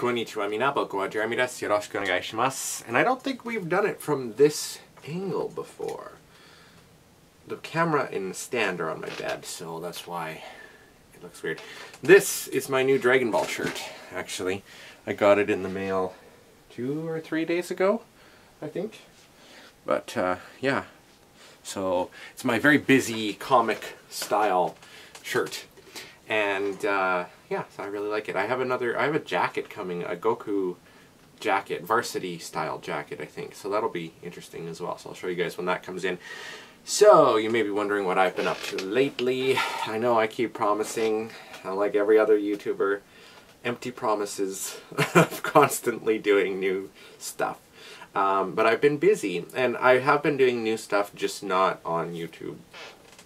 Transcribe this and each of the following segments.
Konnichiwa, minaboku wa Jeremy desu. Yoroshiku. And I don't think we've done it from this angle before. The camera and the stand are on my bed, so that's why it looks weird. This is my new Dragon Ball shirt, actually. I got it in the mail two or three days ago, I think. But, uh, yeah. So, it's my very busy comic style shirt. And, uh, yeah, so I really like it. I have another, I have a jacket coming, a Goku jacket, varsity style jacket, I think. So that'll be interesting as well. So I'll show you guys when that comes in. So, you may be wondering what I've been up to lately. I know I keep promising, uh, like every other YouTuber, empty promises of constantly doing new stuff. Um, but I've been busy, and I have been doing new stuff, just not on YouTube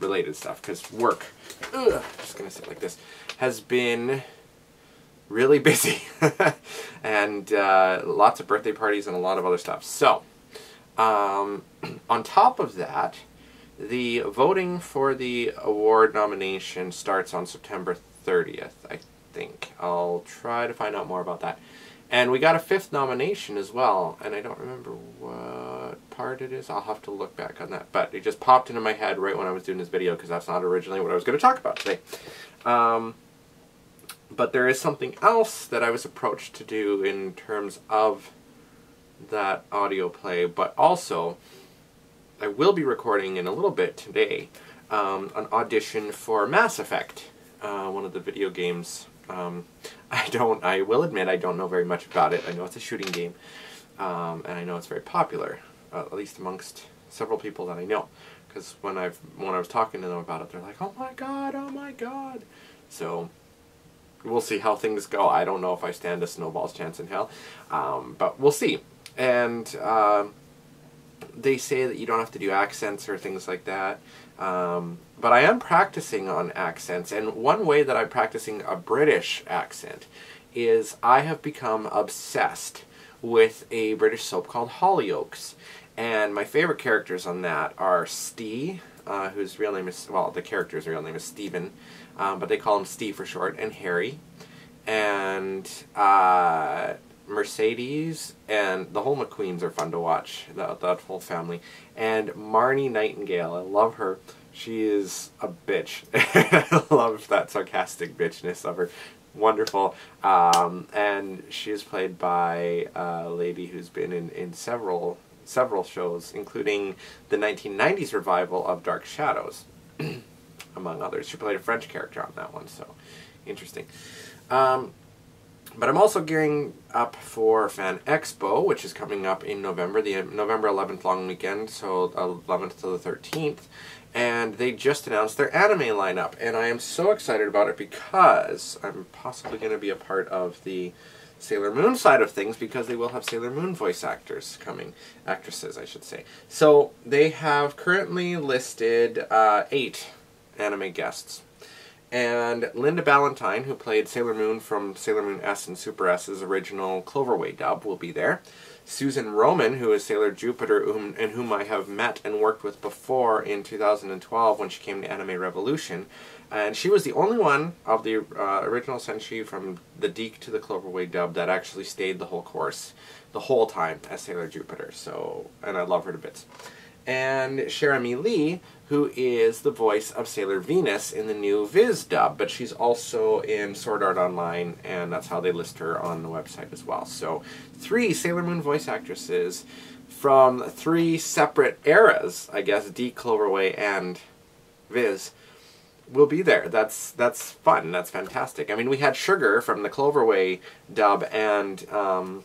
related stuff, because work, ugh, just gonna sit like this, has been really busy. and uh, lots of birthday parties and a lot of other stuff. So, um, on top of that, the voting for the award nomination starts on September 30th, I think. I'll try to find out more about that. And we got a fifth nomination as well, and I don't remember what part it is. I'll have to look back on that. But it just popped into my head right when I was doing this video because that's not originally what I was going to talk about today. Um, but there is something else that I was approached to do in terms of that audio play, but also I will be recording in a little bit today um, an audition for Mass Effect, uh, one of the video games. Um, I don't, I will admit I don't know very much about it. I know it's a shooting game, um, and I know it's very popular, uh, at least amongst several people that I know. Because when I've when I was talking to them about it, they're like, "Oh my god, oh my god!" So we'll see how things go. I don't know if I stand a snowball's chance in hell, um, but we'll see. And uh, they say that you don't have to do accents or things like that. Um, but I am practicing on accents, and one way that I'm practicing a British accent is I have become obsessed with a British soap called Hollyoaks. And my favorite characters on that are Steve, uh, whose real name is, well, the character's real name is Stephen, um, but they call him Steve for short, and Harry, and uh, Mercedes, and the whole McQueens are fun to watch, that, that whole family, and Marnie Nightingale, I love her. She is a bitch. I love that sarcastic bitchness of her. Wonderful. Um, and she is played by a lady who's been in, in several several shows, including the 1990s revival of Dark Shadows, among others. She played a French character on that one, so interesting. Um, but I'm also gearing up for Fan Expo, which is coming up in November, the November 11th long weekend, so 11th to the 13th. And they just announced their anime lineup, and I am so excited about it because I'm possibly going to be a part of the Sailor Moon side of things because they will have Sailor Moon voice actors coming, actresses I should say. So they have currently listed uh, eight anime guests. And Linda Ballantyne, who played Sailor Moon from Sailor Moon S and Super S's original Cloverway dub, will be there. Susan Roman, who is Sailor Jupiter, whom, and whom I have met and worked with before in 2012 when she came to Anime Revolution. And she was the only one of the uh, original Senshi from the DiC to the Cloverway dub that actually stayed the whole course, the whole time as Sailor Jupiter. So, and I love her to bits. And Cherami Leigh, who is the voice of Sailor Venus in the new Viz dub, but she's also in Sword Art Online, and that's how they list her on the website as well. So, three Sailor Moon voice actresses from three separate eras, I guess, DiC, Cloverway, and Viz, will be there. That's that's fun. That's fantastic. I mean, we had Sugar from the Cloverway dub and um,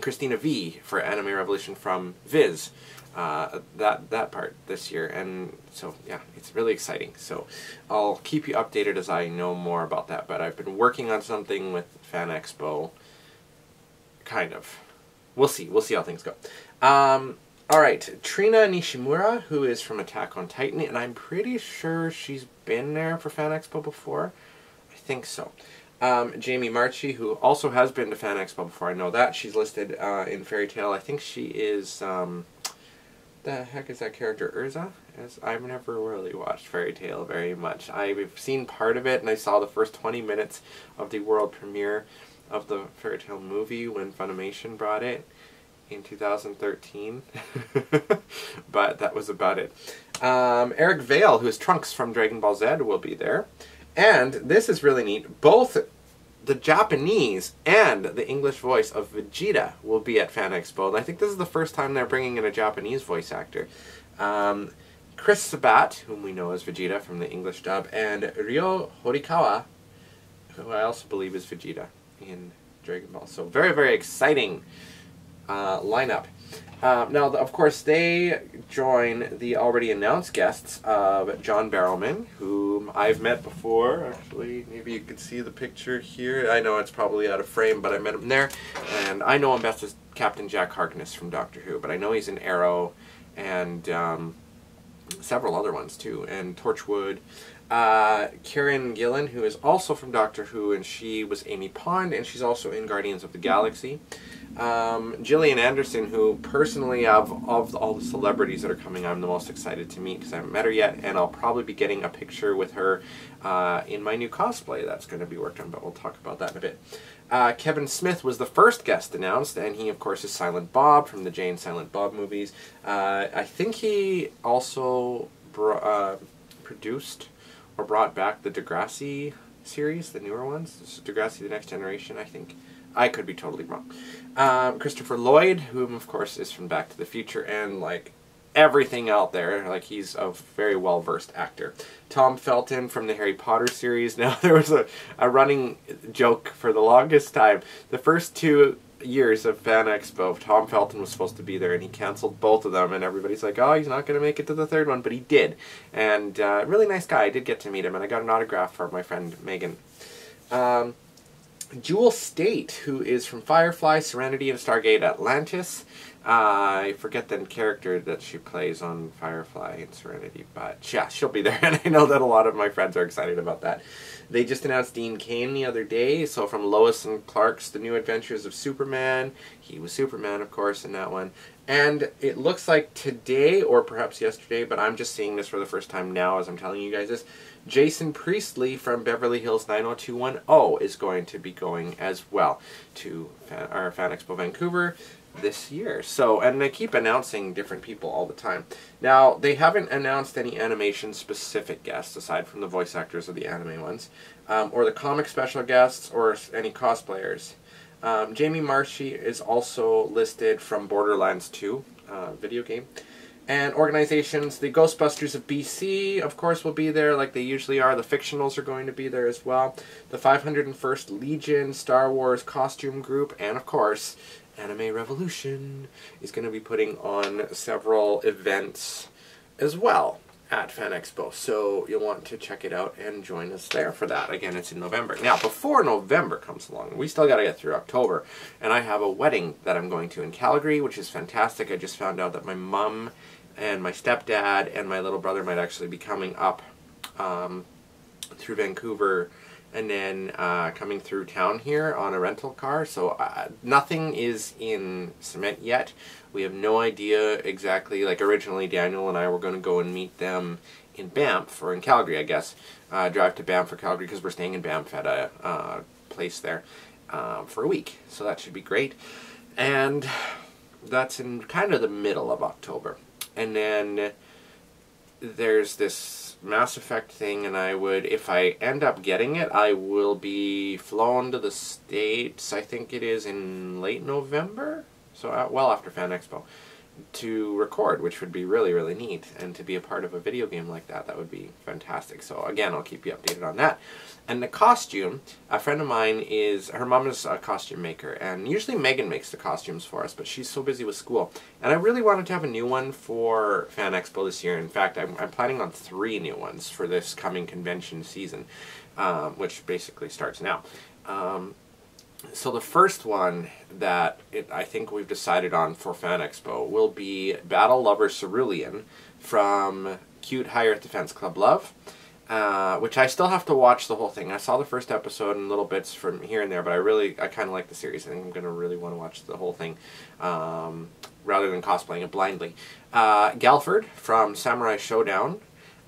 Cristina Vee for Anime Revolution from Viz uh, that that part this year, and so yeah, it's really exciting. So I'll keep you updated as I know more about that. But I've been working on something with Fan Expo, kind of. We'll see. We'll see how things go. Um, all right, Trina Nishimura, who is from Attack on Titan, and I'm pretty sure she's been there for Fan Expo before. I think so. Um, Jamie Marchi, who also has been to Fan Expo before, I know that. She's listed uh, in Fairy Tail. I think she is um, the heck is that character Erza? As I've never really watched Fairy Tail very much. I've seen part of it and I saw the first 20 minutes of the world premiere of the Fairy Tail movie when Funimation brought it in 2013. but that was about it. Um, Eric Vale, who is Trunks from Dragon Ball Z, will be there. And this is really neat. Both the Japanese and the English voice of Vegeta will be at Fan Expo. And I think this is the first time they're bringing in a Japanese voice actor. Um, Chris Sabat, whom we know as Vegeta from the English dub, and Ryo Horikawa, who I also believe is Vegeta in Dragon Ball. So very, very exciting uh, lineup. Uh, now, of course, they join the already announced guests of John Barrowman, whom I've met before. Actually, maybe you can see the picture here. I know it's probably out of frame, but I met him there. And I know him best as Captain Jack Harkness from Doctor Who, but I know he's in Arrow and um, several other ones too, and Torchwood. Uh, Karen Gillan, who is also from Doctor Who, and she was Amy Pond, and she's also in Guardians of the Galaxy. Um, Gillian Anderson, who personally, of, of all the celebrities that are coming, I'm the most excited to meet because I haven't met her yet, and I'll probably be getting a picture with her uh, in my new cosplay that's going to be worked on, but we'll talk about that in a bit. Uh, Kevin Smith was the first guest announced, and he, of course, is Silent Bob from the Jay and Silent Bob movies. Uh, I think he also uh, produced brought back the Degrassi series, the newer ones. Degrassi: The Next Generation, I think. I could be totally wrong. Um, Christopher Lloyd, whom of course is from Back to the Future and like everything out there. Like he's a very well versed actor. Tom Felton from the Harry Potter series. Now there was a, a running joke for the longest time. The first two years of Fan Expo, Tom Felton was supposed to be there, and he canceled both of them. And everybody's like, "Oh, he's not going to make it to the third one," but he did. And uh, really nice guy. I did get to meet him, and I got an autograph for my friend Megan. Um, Jewel Staite, who is from Firefly, Serenity, and Stargate Atlantis. I forget the character that she plays on Firefly and Serenity, but yeah, she'll be there, and I know that a lot of my friends are excited about that. They just announced Dean Cain the other day, so from Lois and Clark's The New Adventures of Superman. He was Superman, of course, in that one. And it looks like today, or perhaps yesterday, but I'm just seeing this for the first time now as I'm telling you guys this, Jason Priestley from Beverly Hills 90210 is going to be going as well to fan, our Fan Expo Vancouver this year. So, and they keep announcing different people all the time. Now, they haven't announced any animation specific guests aside from the voice actors of the anime ones, um, or the comic special guests, or any cosplayers. Um, Jamie Marchi is also listed from Borderlands 2 uh, video game. And organizations, the Ghostbusters of BC, of course, will be there like they usually are. The fictionals are going to be there as well. The 501st Legion, Star Wars Costume Group, and of course, Anime Revolution is going to be putting on several events as well at Fan Expo. So you'll want to check it out and join us there for that. Again, it's in November. Now, before November comes along, we still got to get through October. And I have a wedding that I'm going to in Calgary, which is fantastic. I just found out that my mom and my stepdad and my little brother might actually be coming up um, through Vancouver and then uh, coming through town here on a rental car. So uh, nothing is in cement yet. We have no idea exactly. Like originally, Daniel and I were going to go and meet them in Banff or in Calgary, I guess. Uh, drive to Banff or Calgary because we're staying in Banff at a uh, place there uh, for a week. So that should be great. And that's in kind of the middle of October. And then there's this Mass Effect thing, and I would, if I end up getting it, I will be flown to the States, I think it is in late November, so uh, well after Fan Expo, to record, which would be really, really neat, and to be a part of a video game like that, that would be fantastic. So again, I'll keep you updated on that. And the costume, a friend of mine is, her mom is a costume maker, and usually Megan makes the costumes for us, but she's so busy with school. And I really wanted to have a new one for Fan Expo this year. In fact, I'm, I'm planning on three new ones for this coming convention season, um, which basically starts now. Um, so the first one that it, I think we've decided on for Fan Expo will be Battle Lover Cerulean from Cute High Earth Defense Club Love. Uh, which I still have to watch the whole thing. I saw the first episode and little bits from here and there, but I really, I kind of like the series. I think I'm going to really want to watch the whole thing um, rather than cosplaying it blindly. Uh, Galford from Samurai Shodown,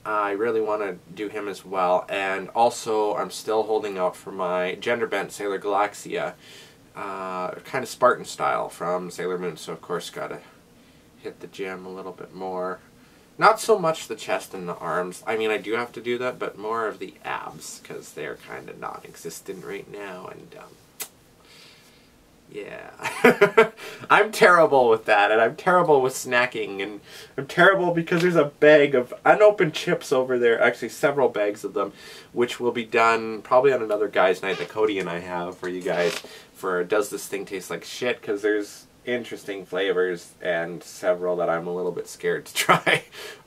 I really want to do him as well. And also, I'm still holding out for my gender bent Sailor Galaxia, uh, kind of Spartan style from Sailor Moon. So, of course, got to hit the gym a little bit more. Not so much the chest and the arms. I mean, I do have to do that, but more of the abs because they're kind of non-existent right now. And um, yeah, I'm terrible with that, and I'm terrible with snacking, and I'm terrible because there's a bag of unopened chips over there. Actually, several bags of them, which will be done probably on another guys' night that Cody and I have for you guys. For does this thing taste like shit? Because there's interesting flavors and several that I'm a little bit scared to try.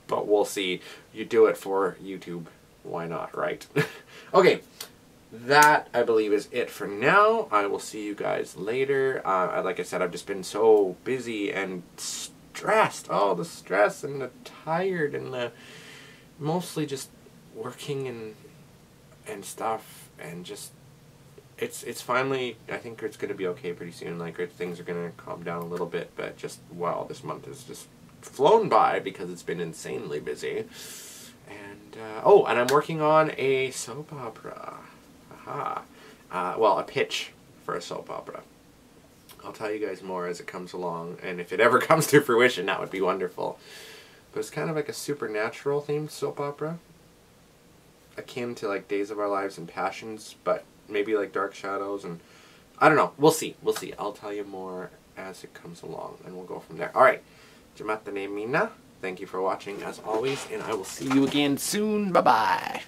but we'll see. You do it for YouTube. Why not, right? okay. That, I believe, is it for now. I will see you guys later. Uh, like I said, I've just been so busy and stressed. Oh, the stress and the tired and the mostly just working and and stuff and just it's it's finally I think it's gonna be okay pretty soon. Like things are gonna calm down a little bit, but just wow, this month has just flown by because it's been insanely busy. And uh, oh, and I'm working on a soap opera. Aha. Uh, well, a pitch for a soap opera. I'll tell you guys more as it comes along, and if it ever comes to fruition, that would be wonderful. But it's kind of like a supernatural themed soap opera, akin to like Days of Our Lives and Passions, but maybe like Dark Shadows and I don't know. We'll see. We'll see. I'll tell you more as it comes along and we'll go from there. Alright. Jamatane Mina. Thank you for watching as always and I will see you again soon. Bye bye.